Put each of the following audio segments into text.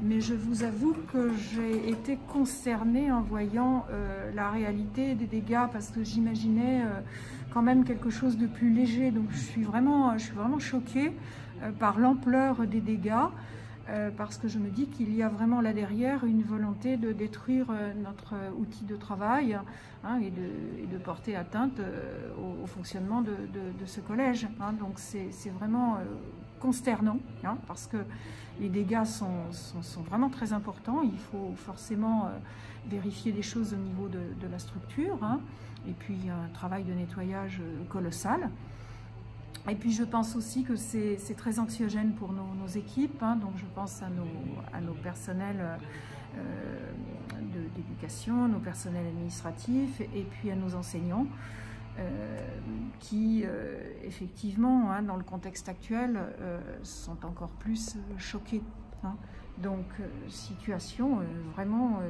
mais je vous avoue que j'ai été concernée en voyant euh, la réalité des dégâts parce que j'imaginais euh, quand même quelque chose de plus léger. Donc je suis vraiment, je suis vraiment choquée euh, par l'ampleur des dégâts parce que je me dis qu'il y a vraiment là derrière une volonté de détruire notre outil de travail hein, et, de, porter atteinte au, fonctionnement de, ce collège. Hein. Donc c'est vraiment consternant hein, parce que les dégâts sont, vraiment très importants. Il faut forcément euh, vérifier des choses au niveau de, la structure. Hein. Et puis, un travail de nettoyage euh, colossal. Et puis, je pense aussi que c'est très anxiogène pour nos, équipes. Hein. donc, je pense à nos, à nos personnels euh, d'éducation, nos personnels administratifs et puis à nos enseignants. Qui effectivement, hein, dans le contexte actuel, sont encore plus choqués. Hein. Donc, situation vraiment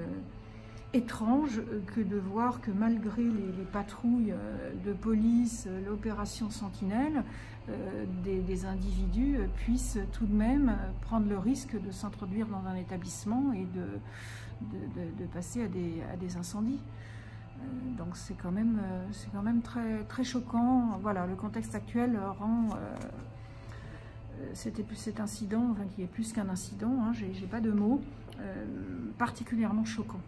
étrange que de voir que malgré les, patrouilles de police, l'opération Sentinelle, des, individus puissent tout de même prendre le risque de s'introduire dans un établissement et de, passer à des incendies. Euh, donc c'est quand même, euh, très choquant. Voilà, le contexte actuel rend euh, cet incident, enfin qui est plus qu'un incident, hein, j'ai pas de mots, particulièrement choquant.